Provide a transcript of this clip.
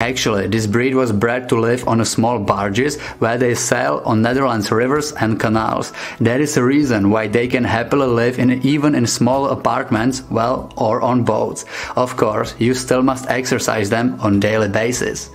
Actually, this breed was bred to live on small barges where they sail on Netherlands rivers and canals. That is the reason why they can happily live in even in small apartments, well, or on boats. Of course, you still must exercise them on daily basis.